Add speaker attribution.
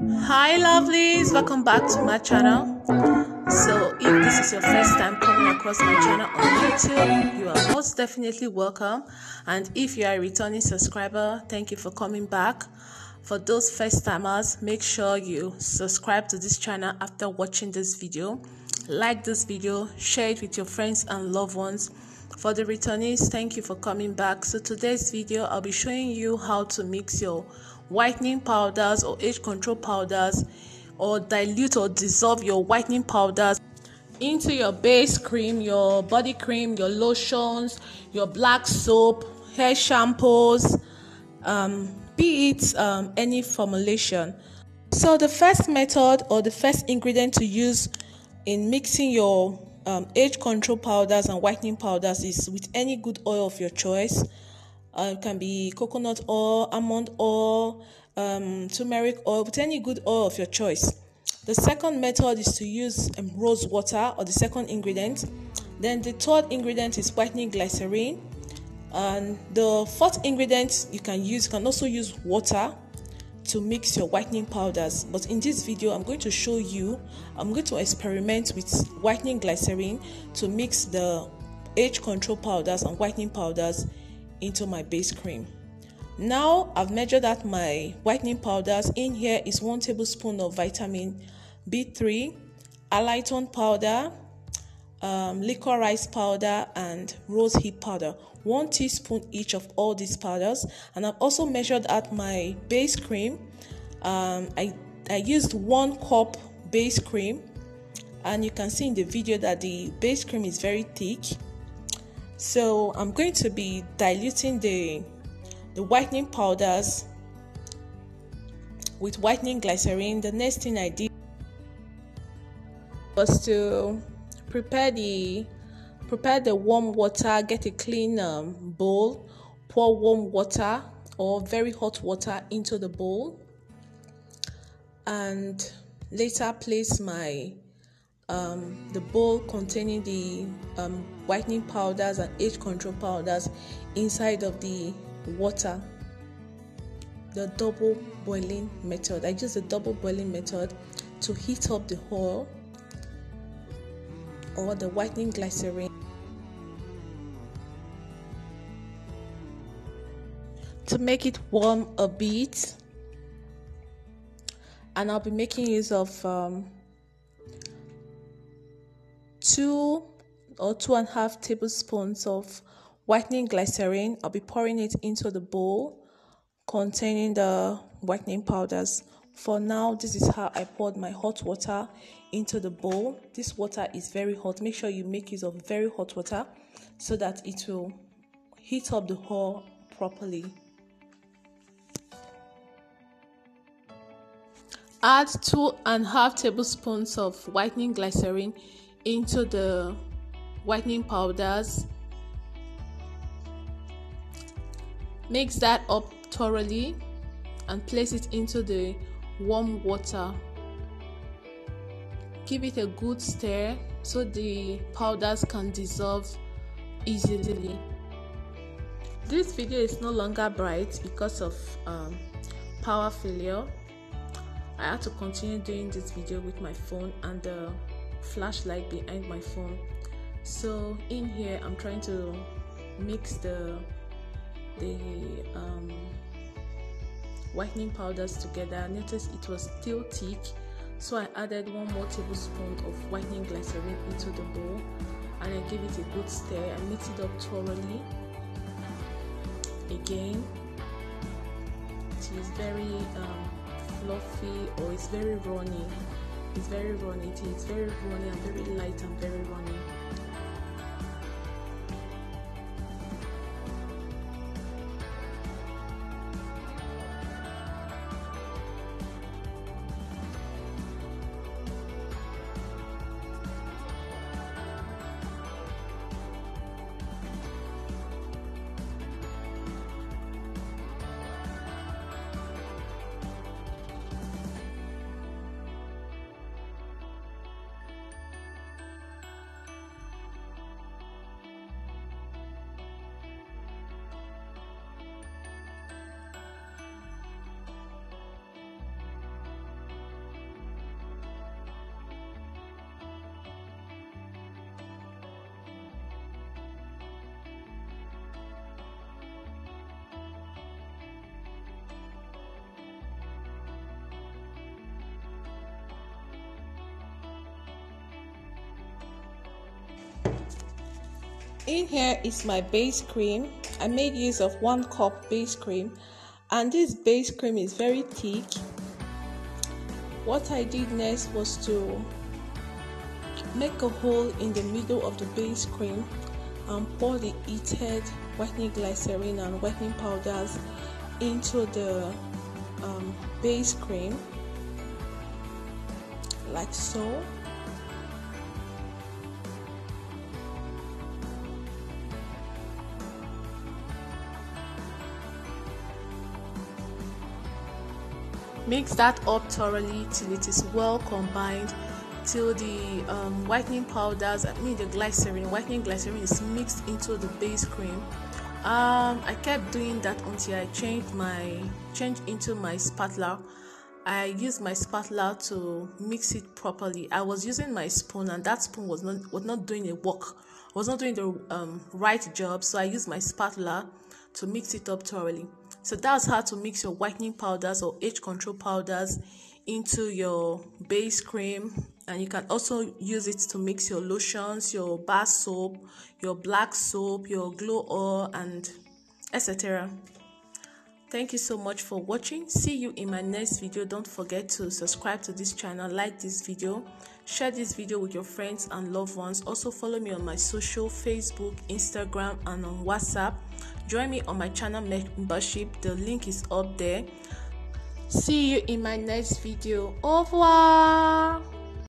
Speaker 1: Hi lovelies, welcome back to my channel. So if this is your first time coming across my channel on YouTube, you are most definitely welcome. And if you are a returning subscriber, thank you for coming back. For those first timers, make sure you subscribe to this channel after watching this video. Like this video, share it with your friends and loved ones. For the returnees, thank you for coming back. So today's video, I'll be showing you how to mix your whitening powders or age control powders or dilute or dissolve your whitening powders into your base cream, your body cream, your lotions, your black soap, hair shampoos, um, be it um, any formulation. So, the first method or the first ingredient to use in mixing your um, age control powders and whitening powders is with any good oil of your choice. Uh, it can be coconut oil, almond oil, um, turmeric oil, with any good oil of your choice. The second method is to use um, rose water or the second ingredient. Then the third ingredient is whitening glycerin. And the fourth ingredient you can use, you can also use water to mix your whitening powders. But in this video, I'm going to show you, I'm going to experiment with whitening glycerin to mix the age control powders and whitening powders into my base cream. Now I've measured out my whitening powders. In here is one tablespoon of vitamin B3, aliton powder, um, licorice powder, and rose hip powder. One teaspoon each of all these powders. And I've also measured out my base cream. Um, I, I used one cup base cream, and you can see in the video that the base cream is very thick so I'm going to be diluting the the whitening powders with whitening glycerin. The next thing I did was to prepare the prepare the warm water, get a clean um, bowl, pour warm water or very hot water into the bowl, and later place my um, the bowl containing the um, whitening powders and age control powders inside of the water. The double boiling method. I use the double boiling method to heat up the oil or the whitening glycerin to make it warm a bit and i'll be making use of um, two or two and a half tablespoons of whitening glycerin. I'll be pouring it into the bowl containing the whitening powders. For now, this is how I poured my hot water into the bowl. This water is very hot. Make sure you make use of very hot water so that it will heat up the oil properly. Add two and a half tablespoons of whitening glycerin into the whitening powders. Mix that up thoroughly and place it into the warm water. Give it a good stir so the powders can dissolve easily. This video is no longer bright because of um, power failure. I had to continue doing this video with my phone and the flashlight behind my phone so in here i'm trying to mix the the um, whitening powders together. Notice it was still thick so i added one more tablespoon of whitening glycerin into the bowl and i gave it a good stir. I mixed it up thoroughly. Again it is very um, fluffy or it's very runny. It's very runny. It's very runny and very light and very runny in here is my base cream. I made use of one cup base cream and this base cream is very thick. What i did next was to make a hole in the middle of the base cream and pour the heated whitening glycerin and whitening powders into the um, base cream like so mix that up thoroughly till it is well combined till the um, whitening powders i mean the glycerin whitening glycerin is mixed into the base cream. Um, i kept doing that until i changed my changed into my spatula. I used my spatula to mix it properly. I was using my spoon and that spoon was not was not doing the work was not doing the um, right job. So i used my spatula to mix it up thoroughly so that's how to mix your whitening powders or age control powders into your base cream. And you can also use it to mix your lotions your bath soap your black soap your glow oil and etc thank you so much for watching. See you in my next video. Don't forget to subscribe to this channel like this video share this video with your friends and loved ones. Also follow me on my social facebook instagram and on whatsapp join me on my channel membership. The link is up there. See you in my next video. Au revoir